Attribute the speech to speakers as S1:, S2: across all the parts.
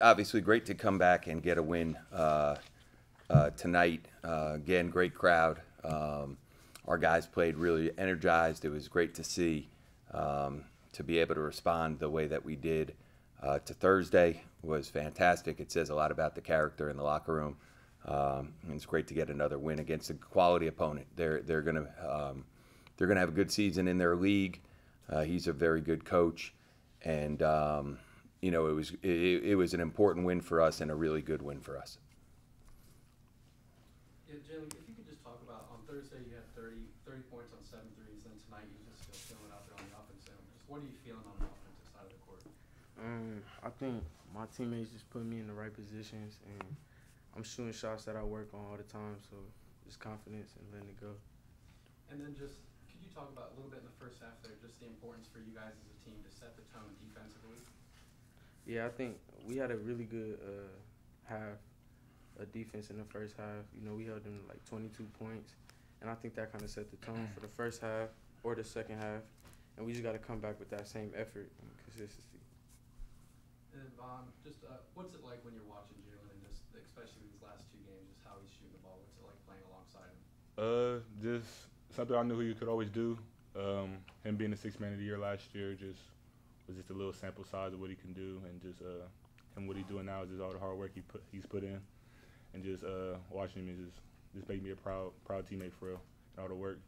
S1: obviously great to come back and get a win uh, uh, tonight. Uh, again, great crowd. Um, our guys played really energized. It was great to see um, to be able to respond the way that we did uh, to Thursday was fantastic. It says a lot about the character in the locker room. Um, it's great to get another win against a quality opponent. They're they're gonna um, they're gonna have a good season in their league. Uh, he's a very good coach, and um, you know, it was it, it was an important win for us and a really good win for us.
S2: Yeah, Jalen, if you could just talk about on Thursday you had 30, 30 points on seven threes, then tonight you just still feeling out there on the offensive end. Just what are you feeling on the offensive side of the court?
S3: Um, I think my teammates just put me in the right positions, and I'm shooting shots that I work on all the time. So just confidence and letting it go.
S2: And then just could you talk about a little bit in the first half there, just the importance for you guys as a team to set the tone defensively?
S3: Yeah, I think we had a really good uh, half of defense in the first half. You know, we held them to like 22 points, and I think that kind of set the tone for the first half or the second half. And we just got to come back with that same effort and consistency.
S2: And then Vaughn, just uh, what's it like when you're watching Jalen and just especially these last two games, just how he's shooting the ball? What's it like playing alongside him?
S4: Uh, just something I knew he could always do. Um, him being the six man of the year last year, just was just a little sample size of what he can do, and just uh, him what he's doing now is just all the hard work he put he's put in, and just uh, watching him is just just make me a proud proud teammate for real. And all the work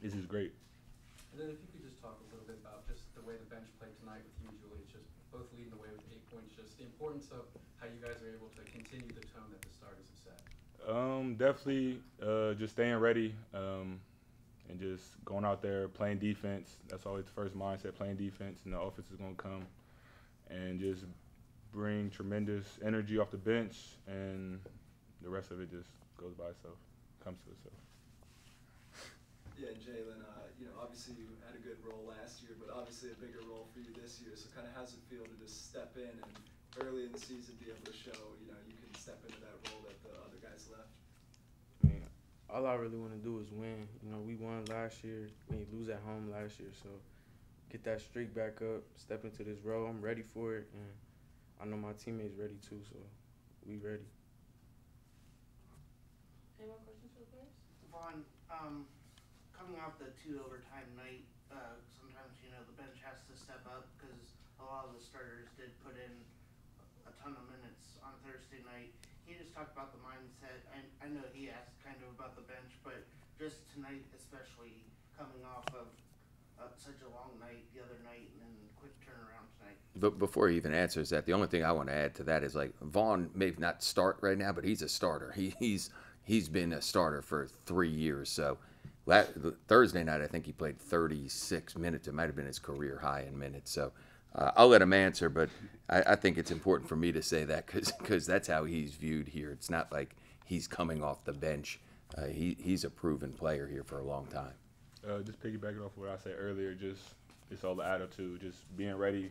S4: This is just great.
S2: And then if you could just talk a little bit about just the way the bench played tonight with you and Julie, it's just both leading the way with eight points, just the importance of how you guys are able to continue the tone that the starters have set.
S4: Um, definitely uh, just staying ready. Um, and just going out there playing defense. That's always the first mindset: playing defense, and the offense is going to come, and just bring tremendous energy off the bench, and the rest of it just goes by itself, comes to itself.
S5: Yeah, and Jalen, uh, you know, obviously you had a good role last year, but obviously a bigger role for you this year. So, kind of, how's it feel to just step in and early in the season be able to show, you know, you can step into that role that the other guys left?
S3: All I really want to do is win. You know, we won last year. We lose at home last year, so get that streak back up. Step into this role. I'm ready for it, and I know my teammates ready too. So we ready.
S6: Any more questions for the players?
S7: Vaughn, um, coming off the two overtime night, uh, sometimes you know the bench has to step up because a lot of the starters did put in a ton of minutes on Thursday night. Can you just talk about the mindset? I, I know he asked kind of about the bench, but just tonight, especially coming off of uh, such a long night the other night and then quick turnaround tonight.
S1: But before he even answers that, the only thing I want to add to that is like Vaughn may not start right now, but he's a starter. He, he's he's been a starter for three years. So last, Thursday night, I think he played 36 minutes. It might have been his career high in minutes. So uh, I'll let him answer, but I, I, think it's important for me to say that because that's how he's viewed here. It's not like he's coming off the bench. Uh, he, he's a proven player here for a long time.
S4: Uh, just piggybacking off what I said earlier, just it's all the attitude, just being ready.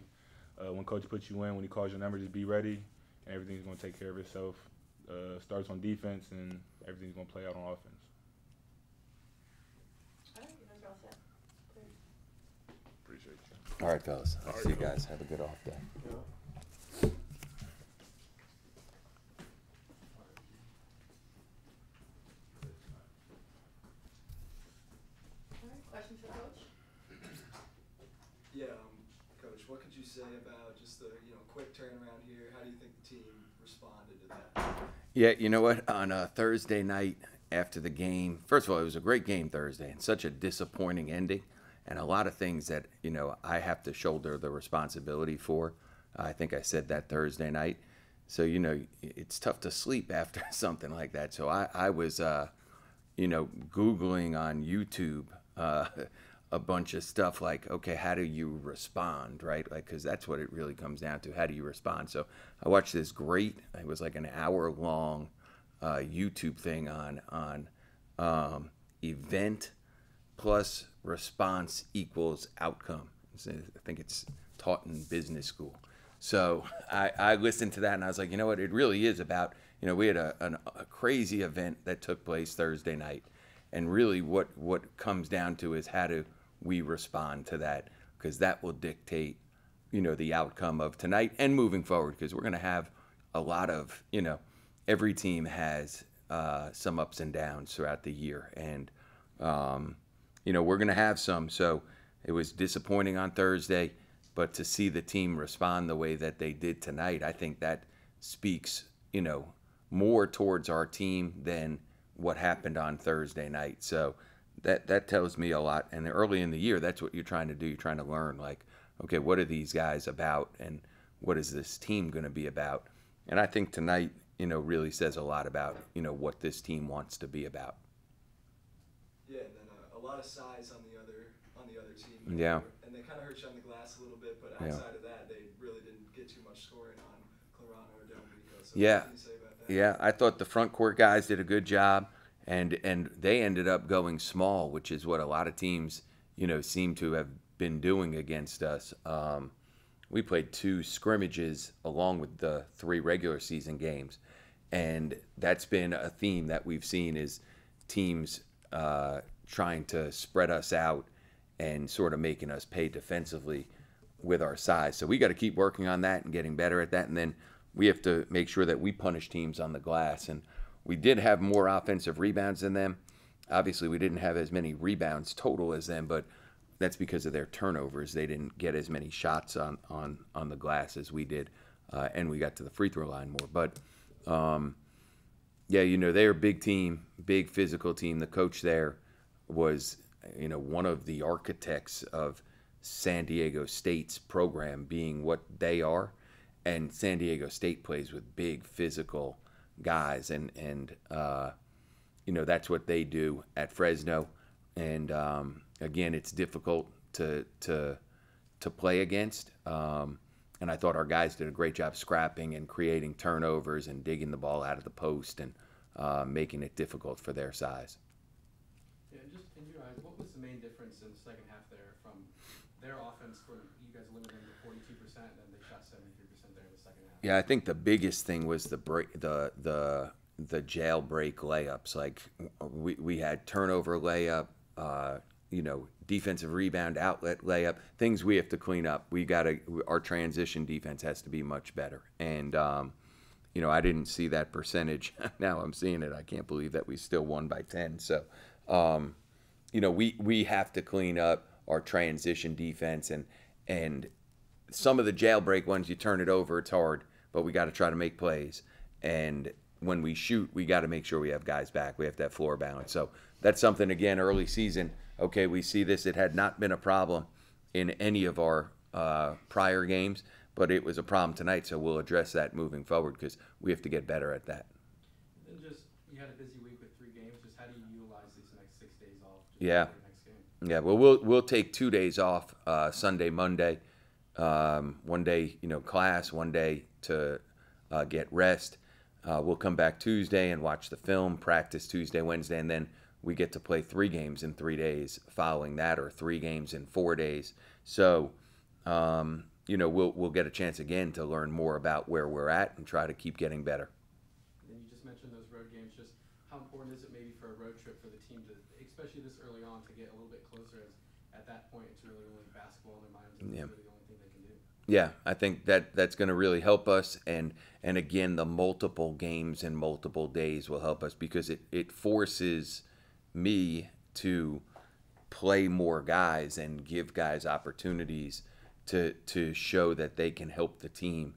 S4: Uh, when coach puts you in, when he calls your number, just be ready, and everything's going to take care of itself. Uh, starts on defense, and everything's going to play out on offense.
S1: All right, fellas. I'll see you guys. Have a good off day.
S6: Questions for Coach?
S5: Yeah, um, Coach, what could you say about just the you know quick turnaround here? How do you think the team responded to that?
S1: Yeah, you know what? On a Thursday night after the game, first of all, it was a great game Thursday and such a disappointing ending and a lot of things that you know I have to shoulder the responsibility for. I think I said that Thursday night. So you know it's tough to sleep after something like that. So I I was uh, you know googling on YouTube uh, a bunch of stuff like okay how do you respond right like because that's what it really comes down to how do you respond. So I watched this great it was like an hour long uh, YouTube thing on on um, event plus response equals outcome. I think it's taught in business school. So I, I, listened to that and I was like, you know what? It really is about, you know, we had a, an, a crazy event that took place Thursday night. And really what, what comes down to is how do we respond to that? Because that will dictate, you know, the outcome of tonight and moving forward. Because we're going to have a lot of you know, every team has uh, some ups and downs throughout the year, and um, you know we're gonna have some. So it was disappointing on Thursday, but to see the team respond the way that they did tonight, I think that speaks you know more towards our team than what happened on Thursday night. So that that tells me a lot. And early in the year, that's what you're trying to do. You're trying to learn like, okay, what are these guys about, and what is this team going to be about? And I think tonight, you know, really says a lot about you know what this team wants to be about.
S5: Yeah, and then uh, a lot of size on the other on the other team.
S1: Yeah.
S5: And they kind of hurt you on the glass a little bit, but
S1: Yeah.
S5: outside of that, they really didn't get too much scoring on Cli'Ron or Delrecco. So
S1: Yeah. Yeah, I thought the front court guys did a good job, and and they ended up going small, which is what a lot of teams, you know, seem to have been doing against us. Um, we played two scrimmages along with the three regular season games, and that's been a theme that we've seen is teams uh, trying to spread us out and sort of making us pay defensively with our size. So we got to keep working on that and getting better at that. And then we have to make sure that we punish teams on the glass. And we did have more offensive rebounds than them. Obviously, we didn't have as many rebounds total as them, but that's because of their turnovers. They didn't get as many shots on on on the glass as we did, uh, and we got to the free throw line more. But um, yeah, you know they're a big team, big physical team. The coach there was, you know, one of the architects of San Diego State's program being what they are, and San Diego State plays with big physical guys, and and uh, you know that's what they do at Fresno. And um, again, it's difficult to to to play against. Um, and I thought our guys did a great job scrapping and creating turnovers and digging the ball out of the post and uh, making it difficult for their size.
S2: Yeah, and just in your eyes, what was the main difference in the second half there from their offense for you guys limited them to 42% and they shot 73%? Second half?
S1: Yeah, I think the biggest thing was the break, the the the jailbreak layups. Like we we had turnover layup, uh, you know, defensive rebound outlet layup. Things we have to clean up. We got to our transition defense has to be much better. And um, you know, I didn't see that percentage. now I'm seeing it. I can't believe that we still won by ten. So, um, you know, we we have to clean up our transition defense and and some of the jailbreak ones you turn it over it's hard but we got to try to make plays and when we shoot we got to make sure we have guys back we have to have floor balance so that's something again early season okay we see this it had not been a problem in any of our uh, prior games but it was a problem tonight so we'll address that moving forward because we have to get better at that
S2: And just, you had a busy week with three games, just how do you utilize these next six days off?
S1: Yeah.
S2: for your Next game?
S1: Yeah, well, we'll we'll take two days off, uh, Sunday, Monday, um, one day, you know, class, one day to uh, get rest. Uh, we'll come back Tuesday and watch the film, practice Tuesday, Wednesday, and then we get to play three games in three days following that, or three games in four days. So, um, you know, we'll we'll get a chance again to learn more about where we're at and try to keep getting better.
S2: And then you just mentioned those road games, just how important is it maybe for a road trip for the team to, especially this early on, to get a little bit closer as at that point it's really only basketball in their minds and
S1: Yeah. Yeah, I think that that's going to really help us, and and again, the multiple games and multiple days will help us because it it forces me to play more guys and give guys opportunities to to show that they can help the team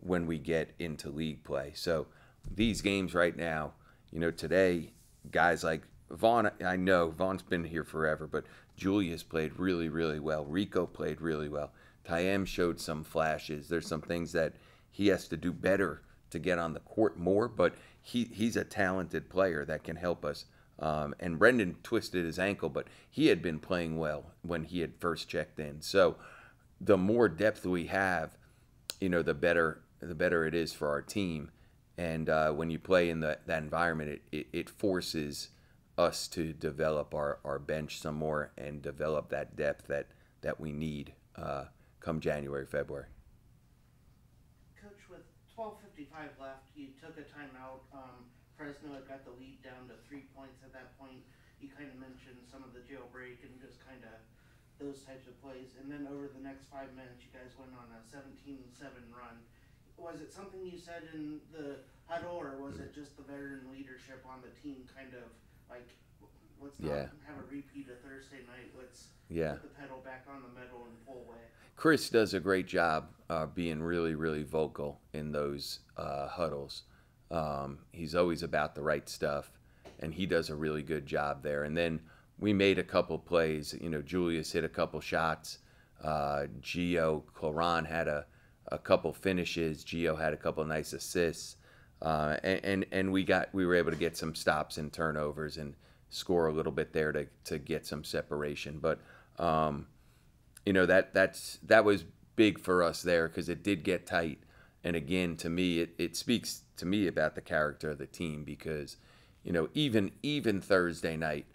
S1: when we get into league play. So these games right now, you know, today guys like Vaughn, I know Vaughn's been here forever, but Julius played really, really well. Rico played really well. Tyem showed some flashes. There's some things that he has to do better to get on the court more, but he, he's a talented player that can help us. Um, and Brendan twisted his ankle, but he had been playing well when he had first checked in. So the more depth we have, you know, the better the better it is for our team. And uh, when you play in the, that environment, it, it, it forces us to develop our, our bench some more and develop that depth that, that we need uh, come January, February.
S7: Coach, with twelve fifty-five left, you took a timeout. Um, Fresno had got the lead down to three points at that point. You kind of mentioned some of the jailbreak and just kind of those types of plays. And then over the next five minutes, you guys went on a 17-7 run. was it something you said in the huddle, or was it just the veteran leadership on the team kind of like, let's not
S1: Yeah.
S7: have a repeat of Thursday night, let's
S1: Yeah.
S7: put the pedal back on the metal and pull away?
S1: Chris does a great job uh, being really, really vocal in those uh, huddles. Um, he's always about the right stuff, and he does a really good job there. And then we made a couple plays. You know, Julius hit a couple shots. Uh, Gio Claron had a, a couple finishes. Gio had a couple nice assists, uh, and, and and we got we were able to get some stops and turnovers and score a little bit there to to get some separation. But um, you know that that's that was big for us there because it did get tight and again to me it, it speaks to me about the character of the team because you know even even thursday night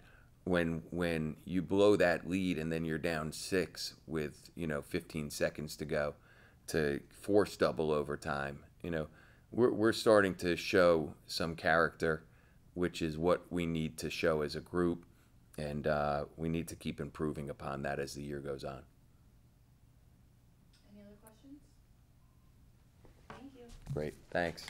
S1: when when you blow that lead and then you're down six with you know 15 seconds to go to force double overtime you know we're, we're starting to show some character which is what we need to show as a group and uh, we need to keep improving upon that as the year goes on
S6: Any other questions? Thank you.
S1: Great, thanks.